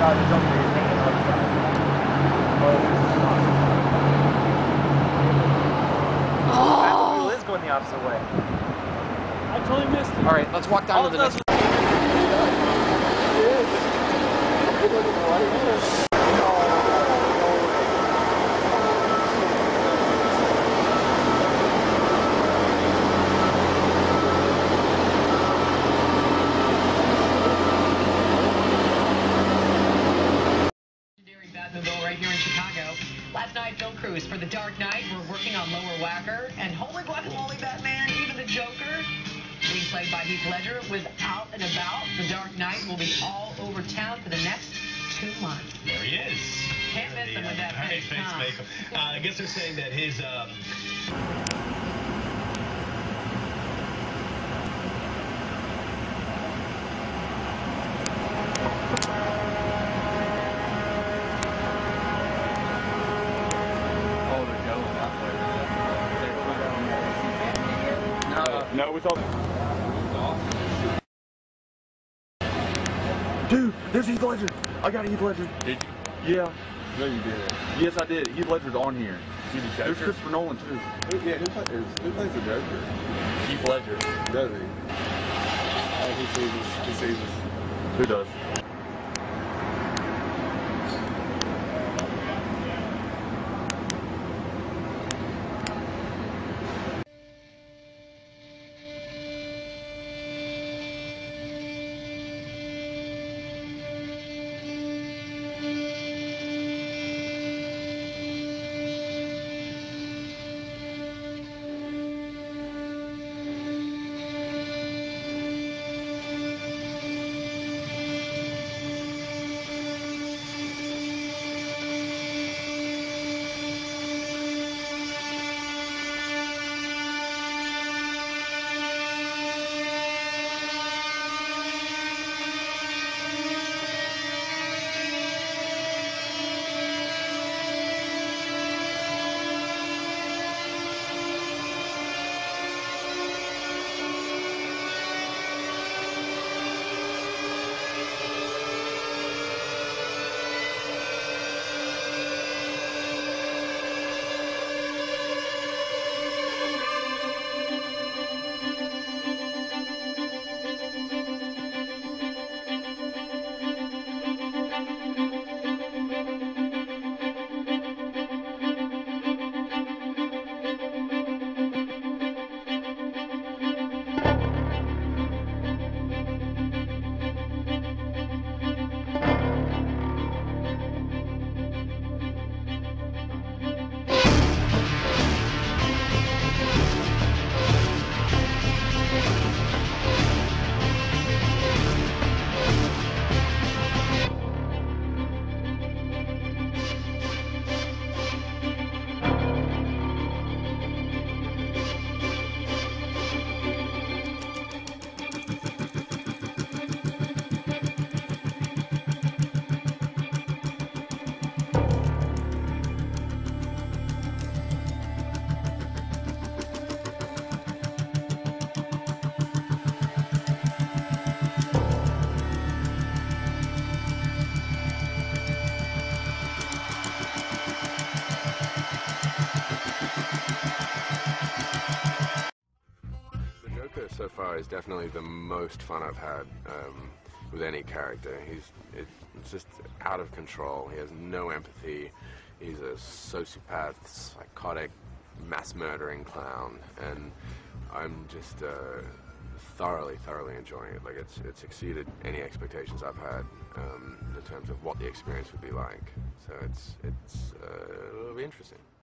side the Joker is hanging on the side. But it's not. That wheel is going the opposite way. I totally missed it. All right, let's walk down All to the of next. Here in Chicago. Last night, film crews for The Dark Knight were working on Lower Wacker, and holy guacamole, Batman, even the Joker, being played by Heath Ledger, was out and about. The Dark Knight will be all over town for the next two months. There he is. Can't miss him with that face, makeup. Uh, I guess they're saying that his um, No, we thought. Dude, there's Heath Ledger. I got Heath Ledger. Did you? Yeah. No, you didn't. Yes, I did. Heath Ledger's on here. There's Christopher Nolan too. Who, yeah, who plays, who plays the Joker? Heath Ledger. Does he? Oh, he sees us. He sees us. Who does? Far is definitely the most fun I've had um, with any character. He's it's just out of control. He has no empathy. He's a sociopath, psychotic, mass murdering clown, and I'm just uh, thoroughly, thoroughly enjoying it. Like it's it's exceeded any expectations I've had um, in terms of what the experience would be like. So it's it's uh, it'll be interesting.